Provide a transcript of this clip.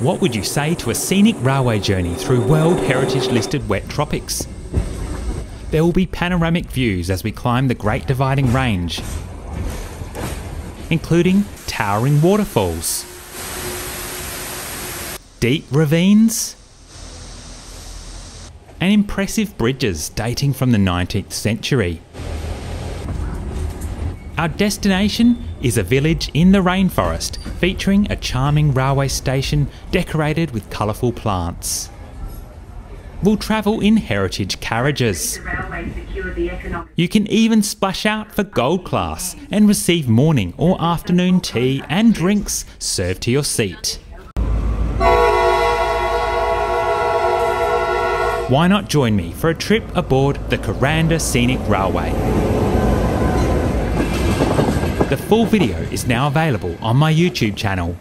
What would you say to a scenic railway journey through World Heritage listed wet tropics? There will be panoramic views as we climb the Great Dividing Range, including towering waterfalls, deep ravines, and impressive bridges dating from the 19th century. Our destination is a village in the rainforest featuring a charming railway station decorated with colourful plants. We'll travel in heritage carriages. You can even splash out for gold class and receive morning or afternoon tea and drinks served to your seat. Why not join me for a trip aboard the Kuranda Scenic Railway? The full video is now available on my YouTube channel.